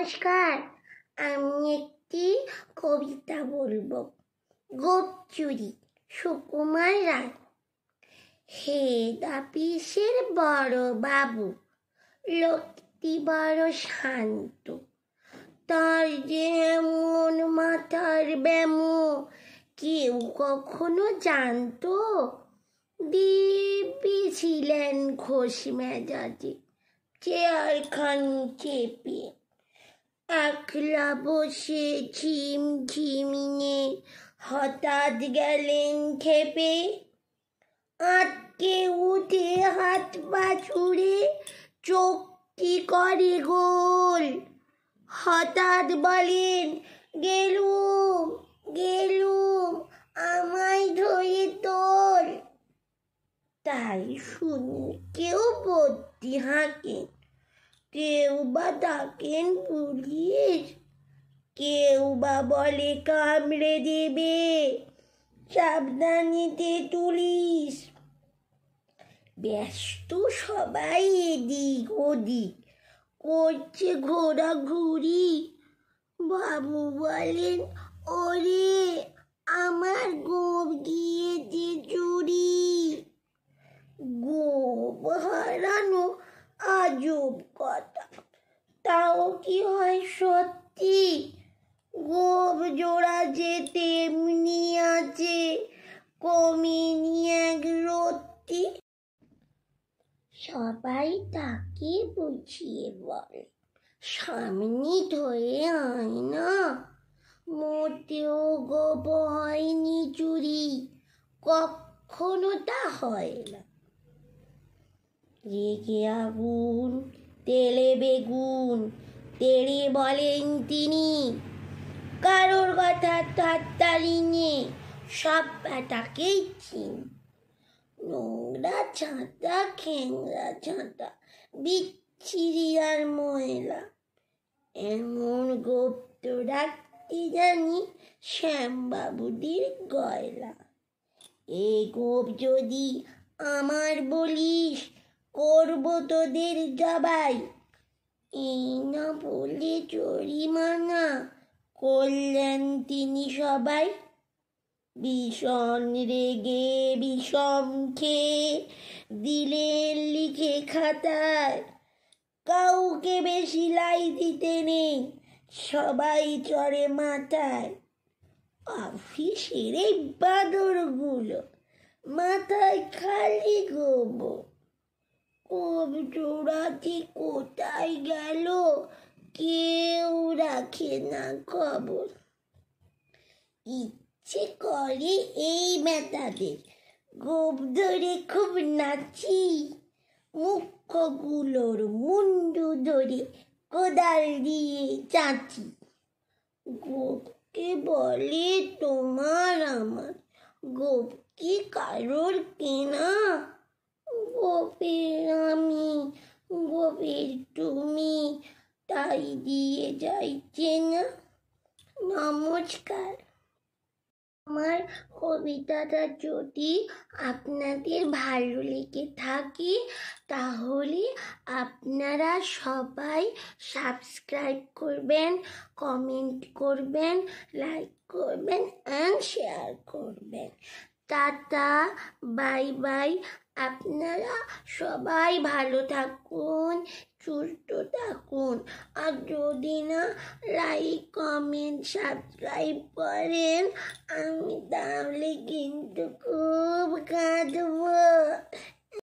নমস্কার, আমি একটি কবিতা বলব। গোপচুরি, সুকুমার রায়। হে দাপিসের বড় বাবু, লোকটি বড় শান্ত। তার যে এমন মাথার ব্যামো, কেউ কখনো জানতো? দিব্যি ছিলেন খোশ মেজাজে, চেয়ারখানি চেপে। একলা বসে ঝিম ঝিমিনে হঠাৎ গেলেন খেপে আটকে উঠে হাত পা ছুড়ে চোখ কি করে গোল? হঠাৎ বলেন, গেলুম গেলুম, আমায় ধরে তোল। তাই শুনি কেউ বদ্যি হাঁকেন কেউ বা ডাকেন পুলিশ, কেউ বা বলে কামড়ে দেবে। সাবধানিতে তুলিস। ব্যস্ত সবাই এদিক ওদিক করছে ঘোরাঘুরি। বাবু বলেন, ওরে, আমার গোপ গিয়েছে চুরি গোপ হারানো আজব কথা তাও কি হয় সত্যি। গোপ জোড়া যে তেমনি আছে কমিনি এক রত্তি। সবাই তাকে বুঝিয়ে বলে, সামনে ধরে আয় না। মোটেও গোপ হয়নি চুরি, কখনো তা হয় না। রেগে আগুন তেলে বেগুন তেড়ে বলেন তিনি। কারোর কথা তাড়াতাড়ি নিয়ে সব ব্যাটাকেই চিন। নোংরা ছাঁটা খেংরা ছাঁটা বিচ্ছিরি আর ময়লা। এমন গুপ্ত রাখতে জানি শ্যামবাবুদির গয়লা। এ গোপ যদি আমার বলিস তোদের জবাই। এই না বলে জরিমানা করলেন তিনি সবাই। ভীষণ রেগে বিষম খেয়ে দিলেন লিখে খাতায়। কাউকে বেশি লাই দিতে নেই, সবাই চড়ে মাথায়। অফিসের এই বাদরগুলো মাথায় খালি গোবর। কব চোরাটি কোথায় গেল? কেউ রাখে না খবর। ইচ্ছে করে এই মেতাদের গোপ ধরে খুব নাচি। মুখ্যগুলোর মুন্ডু ধরে কোদাল দিয়ে চাচি। গোপকে বলে, তোমার আমার গোপ কি কারোর কেনা? গোপের আমি গোপের তুমি তাই দিয়ে যাইছে না? নমস্কার। আমার কবিতাটা যদি আপনাদের ভালো লেগে থাকে, তাহলে আপনারা সবাই সাবস্ক্রাইব করবেন, কমেন্ট করবেন, লাইক করবেন অ্যান্ড শেয়ার করবেন। টাটা, বাই বাই আপনারা সবাই ভালো থাকুন, সুস্থ থাকুন। আর যদি না লাইক কমেন্ট সাবস্ক্রাইব করেন, আমি তাহলে কিন্তু খুব কাঁদবো।